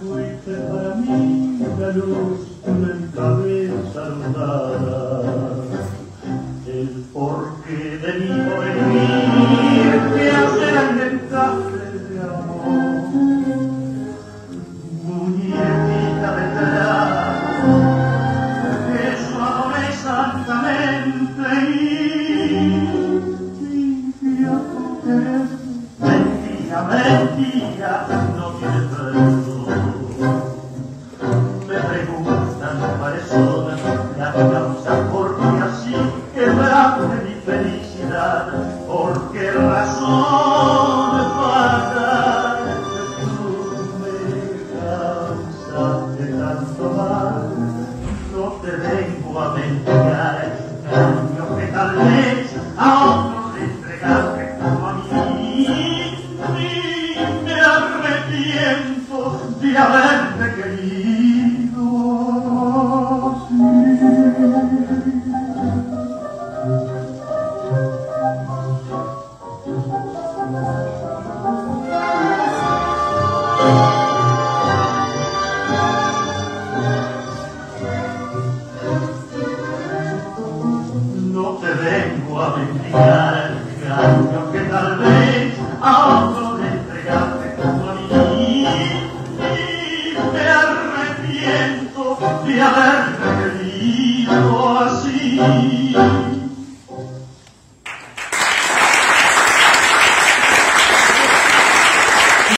fuiste para mí la luz de una cabeza andada. El porqué de mi porvenir me hace inventable de amor. Muñequita de trapo, eso adoré santamente y limpia. Mentira, mentira, no tiene causas por qué así quebraste mi felicidad, por qué razón para que tú me causaste tanto mal. No te vengo a mendigar el cariño que tal vez a otros le entregaste como a mí. Me arrepiento de haberte a mendigar el cariño que tal vez a otro le entregaste a mí. Y me arrepiento de haberte querido así.